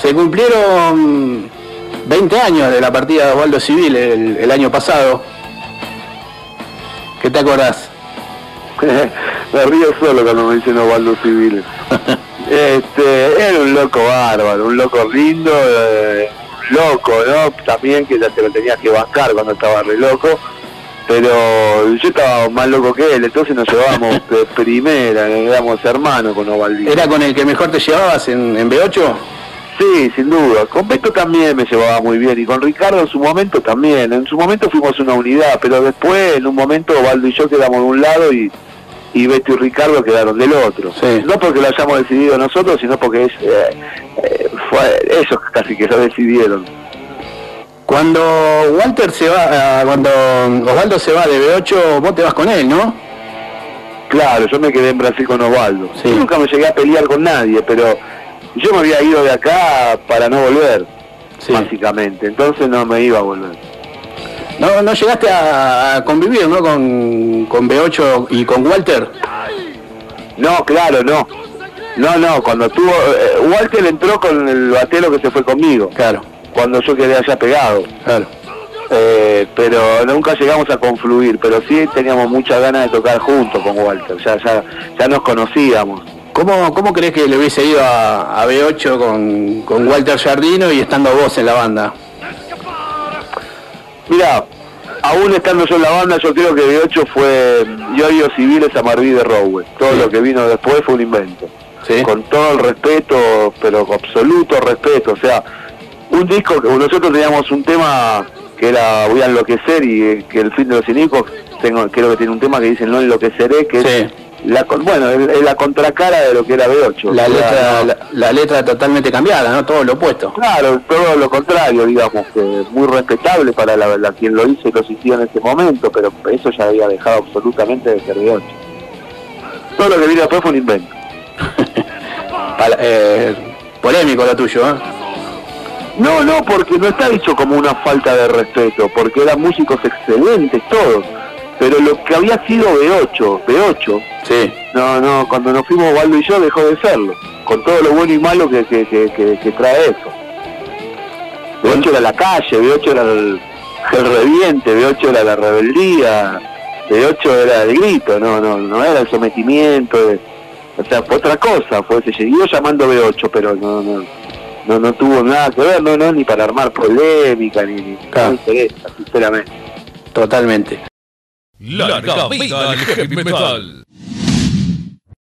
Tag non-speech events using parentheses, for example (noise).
Se cumplieron 20 años de la partida de Osvaldo Civil el, el año pasado. ¿Qué te acordás? (laughs) me río solo cuando me dicen Osvaldo Civil. (laughs) este, era un loco bárbaro, un loco lindo, eh, loco, ¿no? También que ya te lo tenías que bancar cuando estaba re loco. Pero yo estaba más loco que él, entonces nos llevábamos (laughs) de primera, éramos hermanos con Osvaldo. ¿Era con el que mejor te llevabas en, en B8? Sí, sin duda. Con Beto también me llevaba muy bien y con Ricardo en su momento también. En su momento fuimos una unidad, pero después en un momento Osvaldo y yo quedamos de un lado y, y Beto y Ricardo quedaron del otro. Sí. No porque lo hayamos decidido nosotros, sino porque es, eh, eh, fue ellos casi que lo decidieron. Cuando Walter se va, ah, cuando Osvaldo se va de B8, vos te vas con él, ¿no? Claro, yo me quedé en Brasil con Osvaldo. Sí. Nunca me llegué a pelear con nadie, pero yo me había ido de acá para no volver, Sí. básicamente. Entonces no me iba a volver. No, no llegaste a, convivir, ¿no? Con, con B8 y con Walter. No, claro, no. No, no, cuando tuvo... eh, Walter entró con el batero que se fue conmigo, Claro, cuando yo quedé allá pegado. claro. Eh, pero nunca llegamos a confluir, pero sí teníamos muchas ganas de tocar juntos con Walter, ya, ya, ya nos conocíamos. ¿Cómo, ¿Cómo crees que le hubiese ido a, a B8 con, con Walter Jardino y estando vos en la banda? Mira, aún estando yo en la banda, yo creo que de 8 fue Yoyo Civiles a Marví de Rowe. Todo Sí. lo que vino después fue un invento. Sí. Con todo el respeto, pero con absoluto respeto. O sea, un disco, que nosotros teníamos un tema que era Voy a enloquecer y eh, que el fin de los cínicos, tengo, creo que tiene un tema que dice No enloqueceré, que Sí. es la, con- bueno, es la contracara de lo que era B8. La O sea, letra, no- la, la letra totalmente cambiada, ¿no? Todo lo opuesto. Claro, todo lo contrario, digamos, que muy respetable para la, la- quien lo hizo y lo sintió en ese momento, pero eso ya había dejado absolutamente de ser de ocho. Todo lo que vino después fue un invento. (laughs) Eh, polémico lo tuyo, ¿eh? No, no, porque no está dicho como una falta de respeto, porque eran músicos excelentes todos, pero lo que había sido B8, B8, Sí. no, no, cuando nos fuimos Waldo y yo dejó de serlo, con todo lo bueno y malo que, que, que, que- que trae eso. B8 era la calle, B8 era el, el reviente, B8 era la rebeldía, B8 era el grito, no, no, no era el sometimiento, de- o sea, fue otra cosa, fue, se siguió llamando B8, pero no, no, no, no tuvo nada que ver, no, no, ni para armar polémica, ni, ni Claro. no me interesa, sinceramente. Totalmente. Larga vida al heavy metal.